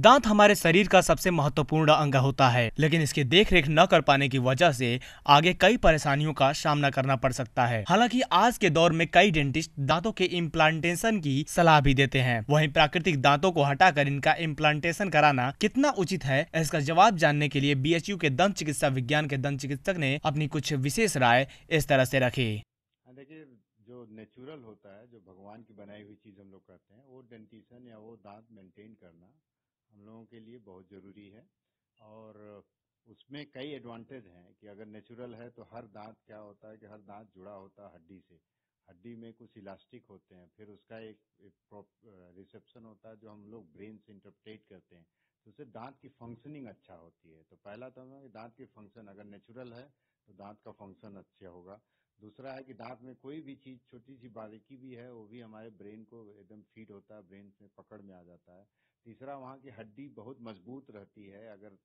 दांत हमारे शरीर का सबसे महत्वपूर्ण अंग होता है लेकिन इसकी देख रेख न कर पाने की वजह से आगे कई परेशानियों का सामना करना पड़ सकता है। हालाँकि आज के दौर में कई डेंटिस्ट दांतों के इम्प्लांटेशन की सलाह भी देते हैं। वहीं प्राकृतिक दांतों को हटाकर इनका इम्प्लांटेशन कराना कितना उचित है इसका जवाब जानने के लिए बी के दंत चिकित्सा विज्ञान के दंत चिकित्सक ने अपनी कुछ विशेष राय इस तरह से रखी। हाँ, देखिए जो नेचुरल होता है जो भगवान की बनाई हुई चीज़ हम लोग करते हैं वो डेंटिशन या वो दांत मेंटेन करना हम लोगों के लिए बहुत ज़रूरी है। और उसमें कई एडवांटेज हैं कि अगर नेचुरल है तो हर दांत क्या होता है कि हर दांत जुड़ा होता है हड्डी से। हड्डी में कुछ इलास्टिक होते हैं फिर उसका एक, एक रिसेप्शन होता है जो हम लोग ब्रेन से इंटरप्रेट करते हैं। तो उससे दांत की फंक्शनिंग अच्छा होती है। तो पहला तो दांत की फ़ंक्शन अगर नेचुरल है तो दांत का फ़ंक्शन अच्छा होगा। दूसरा है कि दांत में कोई भी चीज़ छोटी सी बारीकी भी है, वो भी हमारे ब्रेन को एकदम फ़ीड होता है ब्रेन में पकड़ में आ जाता है। तीसरा, वहाँ की हड्डी बहुत मज़बूत रहती है, अगर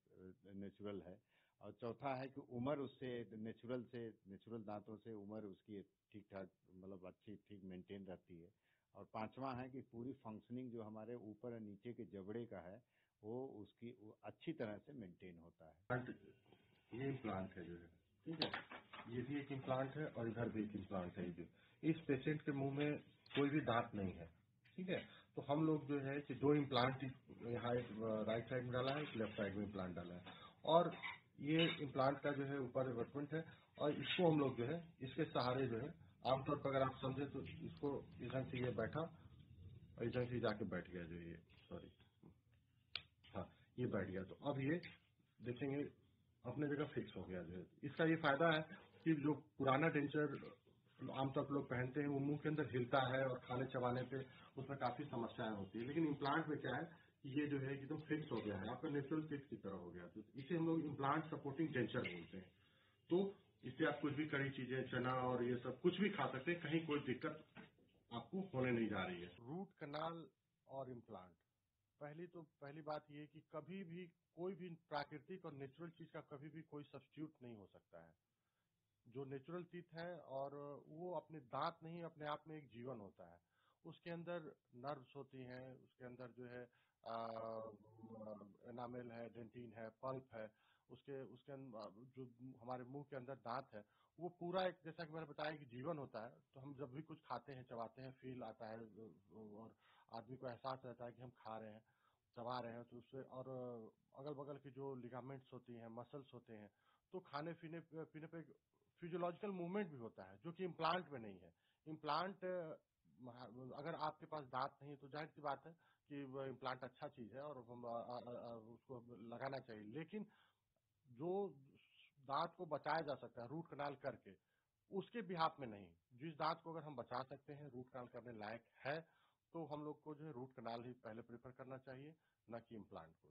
नेचुरल है। और चौथा है कि उम्र उससे नेचुरल से नेचुरल दांतों से उम्र उसकी ठीक ठाक मतलब अच्छी, ठीक मेंटेन रहती है। और पांचवा है कि पूरी फंक्शनिंग जो हमारे ऊपर और नीचे के जबड़े का है, वो उसकी अच्छी तरह से मेंटेन होता है। ये इम्प्लांट है जो है। ठीक है? ये भी एक इम्प्लांट है और इधर भी एक इम्प्लांट है जो। इस पेशेंट के मुँह में कोई भी दांत नहीं है। ठीक है? तो हम लोग जो है कि दो इम्प्लांट यहाँ एक राइट साइड में डाला है, एक लेफ़्ट साइड में इम्प्लांट डाला है। और ये इम्प्लांट का जो है ऊपर रिवर्टमेंट है और इसको हम लोग जो है, इसके सहारे जो है आमतौर पर अगर आप समझे तो इसको इधर से ये बैठा और इधर से जाके बैठ गया जो ये सॉरी हाँ ये बैठ गया। तो अब ये देखेंगे, अपने जगह फिक्स हो गया जो है। इसका ये फ़ायदा है कि जो पुराना डेंचर आमतौर पर लोग पहनते हैं, वो मुँह के अंदर हिलता है और खाने चबाने पे उसमें काफ़ी समस्याएँ होती है। लेकिन इम्प्लांट में क्या है कि ये जो है एकदम फिक्स हो गया है। आपका नेचुरल फिक्स की तरह हो गया। तो इसे हम लोग इम्प्लांट सपोर्टिंग डेंचर बोलते हैं। तो इससे आप कुछ भी कड़ी चीज़ें, चना और ये सब कुछ भी खा सकते हैं। कहीं कोई दिक्कत आपको होने नहीं जा रही है। रूट कनाल और इम्प्लांट। पहली तो पहली बात ये कि कभी भी कोई भी प्राकृतिक और नेचुरल चीज़ का कभी भी कोई सब्सिट्यूट नहीं हो सकता है। जो नेचुरल टीथ है और वो अपने दांत नहीं, अपने आप में एक जीवन होता है। उसके अंदर नर्व्स होती हैं, उसके अंदर जो है एनामेल है, डेंटिन है, पल्प है उसके उसके जो हमारे मुँह के अंदर दांत है, वो पूरा एक, जैसा कि मैंने बताया कि जीवन होता है तो हम जब भी कुछ खाते हैं, चबाते हैं फील आता है और आदमी को एहसास रहता है कि हम खा रहे हैं, चबा रहे हैं तो उससे, और अगल बगल की जो लिगामेंट्स होती हैं मसल्स होते हैं तो खाने पीने पीने पे फिजियोलॉजिकल मूवमेंट भी होता है, जो कि इम्प्लांट में नहीं है। इम्प्लांट अगर आपके पास दांत नहीं है तो ज़ाहिर सी बात है कि इम्प्लांट अच्छा चीज़ है, और उसको लगाना चाहिए। लेकिन जो दांत को बचाया जा सकता है रूट कनाल करके, उसके बिहाफ में नहीं। जिस दांत को अगर हम बचा सकते हैं रूट कनाल करने लायक है तो हम लोग को जो है रूट कनाल ही पहले प्रेफर करना चाहिए, न कि इम्प्लांट को।